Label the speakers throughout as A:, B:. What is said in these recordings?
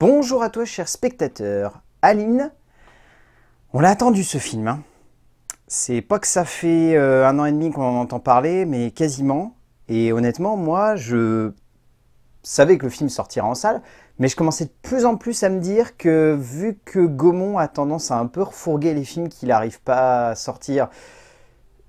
A: Bonjour à toi, cher spectateur. Aline, on l'a attendu ce film. Hein. C'est pas que ça fait euh, un an et demi qu'on en entend parler, mais quasiment. Et honnêtement, moi, je savais que le film sortira en salle, mais je commençais de plus en plus à me dire que vu que Gaumont a tendance à un peu refourguer les films qu'il n'arrive pas à sortir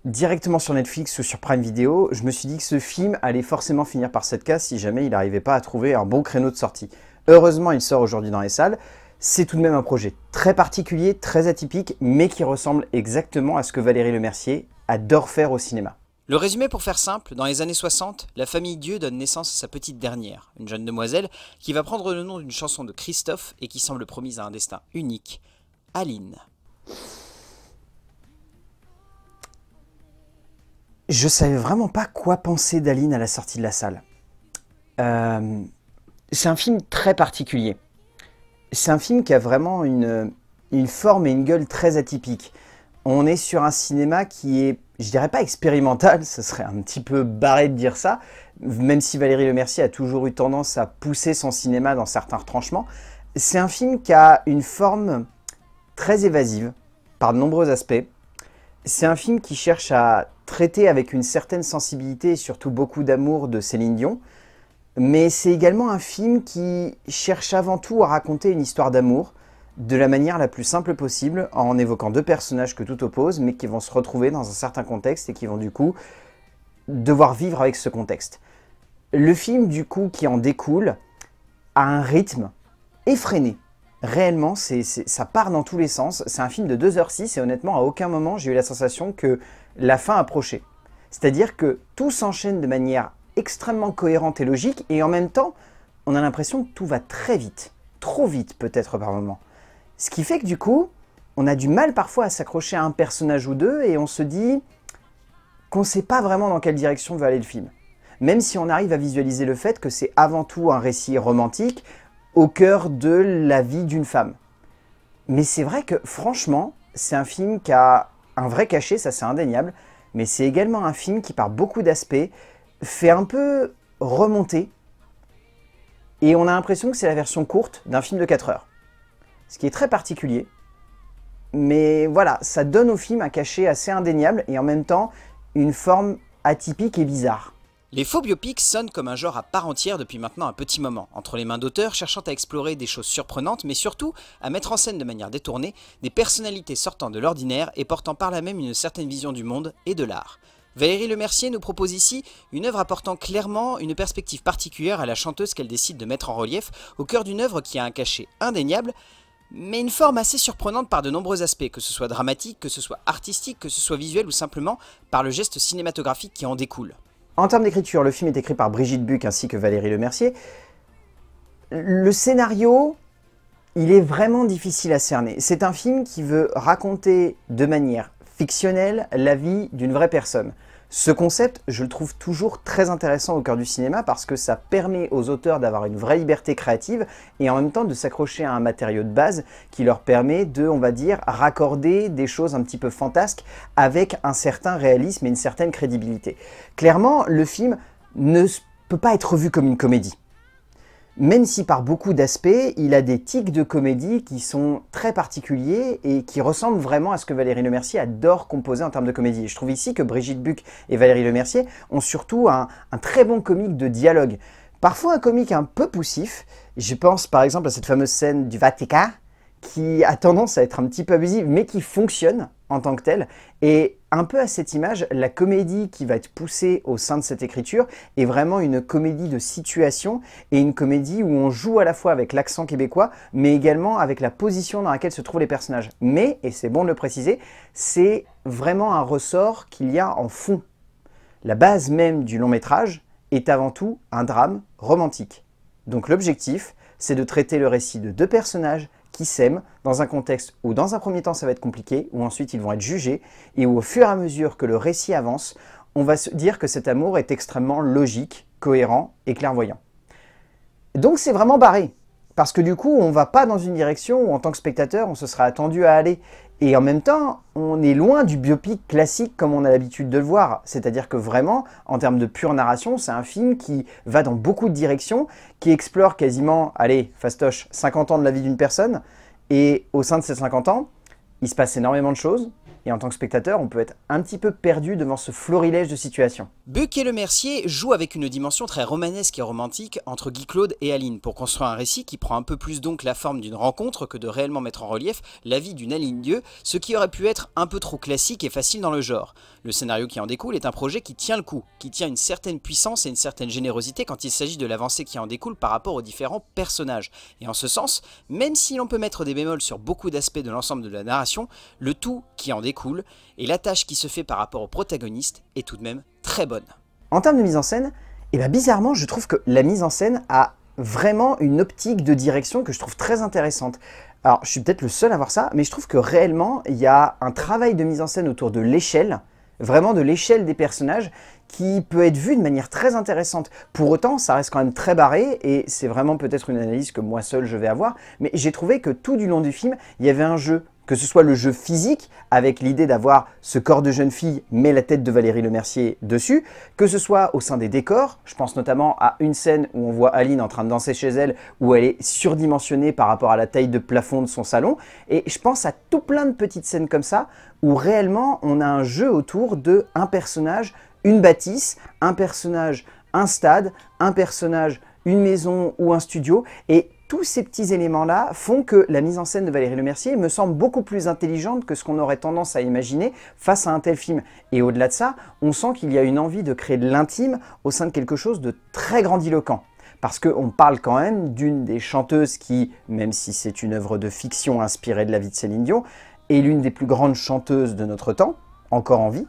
A: directement sur Netflix ou sur Prime Video, je me suis dit que ce film allait forcément finir par cette case si jamais il n'arrivait pas à trouver un bon créneau de sortie. Heureusement, il sort aujourd'hui dans les salles. C'est tout de même un projet très particulier, très atypique, mais qui ressemble exactement à ce que Valérie Lemercier adore faire au cinéma.
B: Le résumé pour faire simple, dans les années 60, la famille Dieu donne naissance à sa petite dernière, une jeune demoiselle qui va prendre le nom d'une chanson de Christophe et qui semble promise à un destin unique, Aline.
A: Je savais vraiment pas quoi penser d'Aline à la sortie de la salle. Euh, c'est un film très particulier. C'est un film qui a vraiment une, forme et une gueule très atypiques. On est sur un cinéma qui est je dirais pas expérimental, ce serait un petit peu barré de dire ça, même si Valérie Lemercier a toujours eu tendance à pousser son cinéma dans certains retranchements. C'est un film qui a une forme très évasive par de nombreux aspects. C'est un film qui cherche à traiter avec une certaine sensibilité et surtout beaucoup d'amour de Céline Dion. Mais c'est également un film qui cherche avant tout à raconter une histoire d'amour, de la manière la plus simple possible, en évoquant deux personnages que tout oppose, mais qui vont se retrouver dans un certain contexte et qui vont du coup devoir vivre avec ce contexte. Le film, du coup, qui en découle, a un rythme effréné. Réellement, c'est, ça part dans tous les sens. C'est un film de 2h06 et honnêtement, à aucun moment, j'ai eu la sensation que la fin approchait. C'est-à-dire que tout s'enchaîne de manière extrêmement cohérente et logique et en même temps, on a l'impression que tout va très vite. Trop vite peut-être par moment. Ce qui fait que du coup, on a du mal parfois à s'accrocher à un personnage ou deux et on se dit qu'on ne sait pas vraiment dans quelle direction va aller le film. Même si on arrive à visualiser le fait que c'est avant tout un récit romantique au cœur de la vie d'une femme. Mais c'est vrai que franchement, c'est un film qui a un vrai cachet, ça c'est indéniable, mais c'est également un film qui par beaucoup d'aspects fait un peu remonter et on a l'impression que c'est la version courte d'un film de 4 heures ce qui est très particulier. Mais voilà, ça donne au film un cachet assez indéniable et en même temps une forme atypique et bizarre.
B: Les faux biopics sonnent comme un genre à part entière depuis maintenant un petit moment, entre les mains d'auteurs cherchant à explorer des choses surprenantes, mais surtout à mettre en scène de manière détournée des personnalités sortant de l'ordinaire et portant par là même une certaine vision du monde et de l'art. Valérie Lemercier nous propose ici une œuvre apportant clairement une perspective particulière à la chanteuse qu'elle décide de mettre en relief au cœur d'une œuvre qui a un cachet indéniable, mais une forme assez surprenante par de nombreux aspects, que ce soit dramatique, que ce soit artistique, que ce soit visuel ou simplement par le geste cinématographique qui en découle.
A: En termes d'écriture, le film est écrit par Brigitte Buc ainsi que Valérie Lemercier. Le scénario, il est vraiment difficile à cerner. C'est un film qui veut raconter de manière fictionnelle la vie d'une vraie personne. Ce concept, je le trouve toujours très intéressant au cœur du cinéma parce que ça permet aux auteurs d'avoir une vraie liberté créative et en même temps de s'accrocher à un matériau de base qui leur permet de, on va dire, raccorder des choses un petit peu fantasques avec un certain réalisme et une certaine crédibilité. Clairement, le film ne peut pas être vu comme une comédie même si par beaucoup d'aspects, il a des tics de comédie qui sont très particuliers et qui ressemblent vraiment à ce que Valérie Lemercier adore composer en termes de comédie. je trouve ici que Brigitte Buc et Valérie Lemercier ont surtout un, un très bon comique de dialogue. Parfois un comique un peu poussif. Je pense par exemple à cette fameuse scène du Vatican qui a tendance à être un petit peu abusive, mais qui fonctionne en tant que telle. Et un peu à cette image, la comédie qui va être poussée au sein de cette écriture est vraiment une comédie de situation et une comédie où on joue à la fois avec l'accent québécois, mais également avec la position dans laquelle se trouvent les personnages. Mais, et c'est bon de le préciser, c'est vraiment un ressort qu'il y a en fond. La base même du long métrage est avant tout un drame romantique. Donc l'objectif, c'est de traiter le récit de deux personnages qui s'aiment dans un contexte où dans un premier temps ça va être compliqué, où ensuite ils vont être jugés, et où au fur et à mesure que le récit avance, on va se dire que cet amour est extrêmement logique, cohérent et clairvoyant. Donc c'est vraiment barré, parce que du coup, on va pas dans une direction où en tant que spectateur, on se serait attendu à aller. Et en même temps, on est loin du biopic classique comme on a l'habitude de le voir. C'est-à-dire que vraiment, en termes de pure narration, c'est un film qui va dans beaucoup de directions, qui explore quasiment, allez, fastoche, 50 ans de la vie d'une personne. Et au sein de ces 50 ans, il se passe énormément de choses. Et en tant que spectateur, on peut être un petit peu perdu devant ce florilège de situations.
B: Buck et le Mercier jouent avec une dimension très romanesque et romantique entre Guy Claude et Aline pour construire un récit qui prend un peu plus donc la forme d'une rencontre que de réellement mettre en relief la vie d'une Aline Dieu, ce qui aurait pu être un peu trop classique et facile dans le genre. Le scénario qui en découle est un projet qui tient le coup, qui tient une certaine puissance et une certaine générosité quand il s'agit de l'avancée qui en découle par rapport aux différents personnages. Et en ce sens, même si l'on peut mettre des bémols sur beaucoup d'aspects de l'ensemble de la narration, le tout qui en découle cool, et la tâche qui se fait par rapport au protagoniste est tout de même très bonne.
A: En termes de mise en scène, et eh bien bizarrement, je trouve que la mise en scène a vraiment une optique de direction que je trouve très intéressante. Alors, je suis peut-être le seul à voir ça, mais je trouve que réellement, il y a un travail de mise en scène autour de l'échelle, vraiment de l'échelle des personnages, qui peut être vu de manière très intéressante. Pour autant, ça reste quand même très barré, et c'est vraiment peut-être une analyse que moi seul je vais avoir, mais j'ai trouvé que tout du long du film, il y avait un jeu que ce soit le jeu physique, avec l'idée d'avoir ce corps de jeune fille, mais la tête de Valérie Lemercier dessus, que ce soit au sein des décors, je pense notamment à une scène où on voit Aline en train de danser chez elle, où elle est surdimensionnée par rapport à la taille de plafond de son salon, et je pense à tout plein de petites scènes comme ça, où réellement on a un jeu autour de un personnage, une bâtisse, un personnage, un stade, un personnage, une maison ou un studio, et tous ces petits éléments-là font que la mise en scène de Valérie Lemercier me semble beaucoup plus intelligente que ce qu'on aurait tendance à imaginer face à un tel film. Et au-delà de ça, on sent qu'il y a une envie de créer de l'intime au sein de quelque chose de très grandiloquent. Parce qu'on parle quand même d'une des chanteuses qui, même si c'est une œuvre de fiction inspirée de la vie de Céline Dion, est l'une des plus grandes chanteuses de notre temps, encore en vie.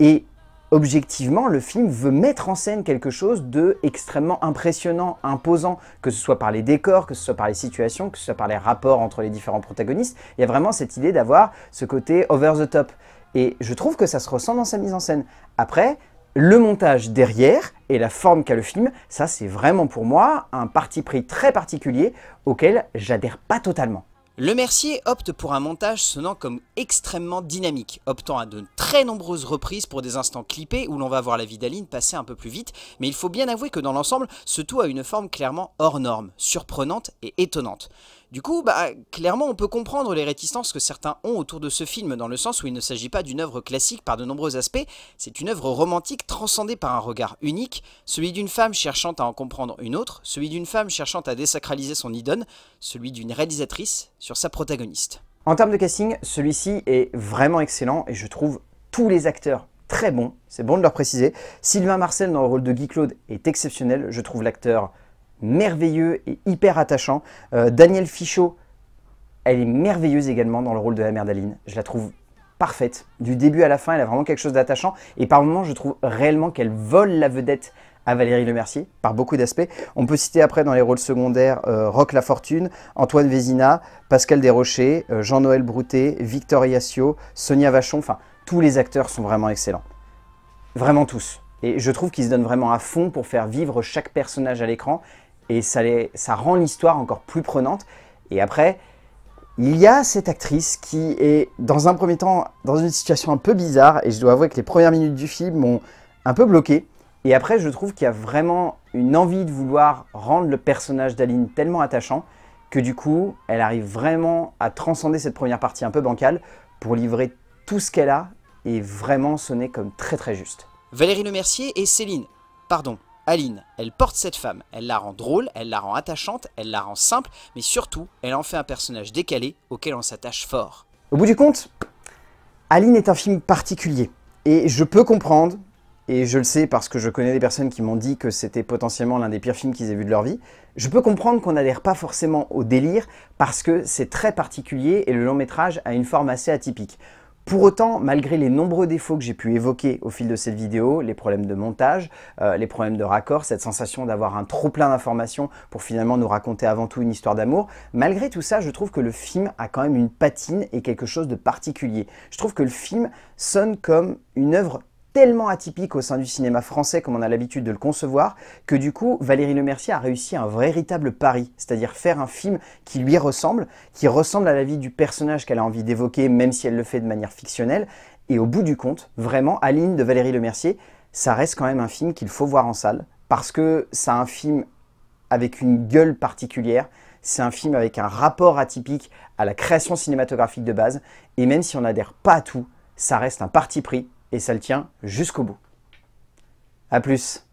A: Et objectivement, le film veut mettre en scène quelque chose de extrêmement impressionnant, imposant, que ce soit par les décors, que ce soit par les situations, que ce soit par les rapports entre les différents protagonistes. Il y a vraiment cette idée d'avoir ce côté over the top. Et je trouve que ça se ressent dans sa mise en scène. Après, le montage derrière et la forme qu'a le film, ça c'est vraiment pour moi un parti pris très particulier auquel j'adhère pas totalement.
B: Le Mercier opte pour un montage sonnant comme extrêmement dynamique, optant à de très nombreuses reprises pour des instants clippés où l'on va voir la vie d'Aline passer un peu plus vite, mais il faut bien avouer que dans l'ensemble, ce tout a une forme clairement hors norme, surprenante et étonnante. Du coup, bah, clairement, on peut comprendre les réticences que certains ont autour de ce film, dans le sens où il ne s'agit pas d'une œuvre classique par de nombreux aspects, c'est une œuvre romantique transcendée par un regard unique, celui d'une femme cherchant à en comprendre une autre, celui d'une femme cherchant à désacraliser son idole, celui d'une réalisatrice sur sa protagoniste.
A: En termes de casting, celui-ci est vraiment excellent et je trouve tous les acteurs très bons, c'est bon de leur préciser. Sylvain Marcel dans le rôle de Guy Claude est exceptionnel, je trouve l'acteur merveilleux et hyper attachant. Euh, Danielle Fichot, elle est merveilleuse également dans le rôle de la mère d'Aline. Je la trouve parfaite. Du début à la fin, elle a vraiment quelque chose d'attachant. Et par moments, je trouve réellement qu'elle vole la vedette à Valérie Lemercier, par beaucoup d'aspects. On peut citer après dans les rôles secondaires euh, Roch Lafortune, Antoine Vézina, Pascal Desrochers, euh, Jean-Noël Broutet, Victor Yassio, Sonia Vachon. Enfin, tous les acteurs sont vraiment excellents. Vraiment tous. Et je trouve qu'ils se donnent vraiment à fond pour faire vivre chaque personnage à l'écran et ça, rend l'histoire encore plus prenante. Et après, il y a cette actrice qui est, dans un premier temps, dans une situation un peu bizarre, et je dois avouer que les premières minutes du film m'ont un peu bloqué. Et après, je trouve qu'il y a vraiment une envie de vouloir rendre le personnage d'Aline tellement attachant que du coup, elle arrive vraiment à transcender cette première partie un peu bancale pour livrer tout ce qu'elle a et vraiment sonner comme très très juste.
B: Valérie Lemercier et Céline, pardon, Aline, elle porte cette femme, elle la rend drôle, elle la rend attachante, elle la rend simple, mais surtout, elle en fait un personnage décalé auquel on s'attache fort.
A: Au bout du compte, Aline est un film particulier. Et je peux comprendre, et je le sais parce que je connais des personnes qui m'ont dit que c'était potentiellement l'un des pires films qu'ils aient vu de leur vie, je peux comprendre qu'on n'adhère pas forcément au délire parce que c'est très particulier et le long métrage a une forme assez atypique. Pour autant, malgré les nombreux défauts que j'ai pu évoquer au fil de cette vidéo, les problèmes de montage, euh, les problèmes de raccord, cette sensation d'avoir un trop plein d'informations pour finalement nous raconter avant tout une histoire d'amour, malgré tout ça, je trouve que le film a quand même une patine et quelque chose de particulier. Je trouve que le film sonne comme une œuvre tellement atypique au sein du cinéma français comme on a l'habitude de le concevoir, que du coup, Valérie Lemercier a réussi un véritable pari, c'est-à-dire faire un film qui lui ressemble, qui ressemble à la vie du personnage qu'elle a envie d'évoquer, même si elle le fait de manière fictionnelle. Et au bout du compte, vraiment, Aline de Valérie Lemercier, ça reste quand même un film qu'il faut voir en salle, parce que c'est un film avec une gueule particulière, c'est un film avec un rapport atypique à la création cinématographique de base, et même si on n'adhère pas à tout, ça reste un parti pris et ça le tient jusqu'au bout. A plus